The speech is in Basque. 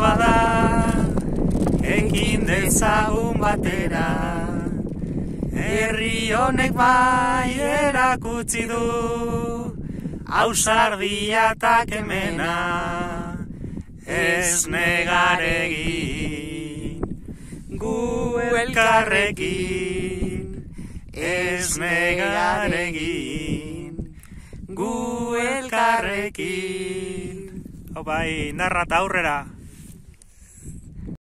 bada Ekin dezagun batera. Herri honek bai erakutsi du Ausardia eta kemena. Ez negaregin Gu elkarrekin. Ez negaregin Gu elkarrekin. Hau bai, narra aurrera.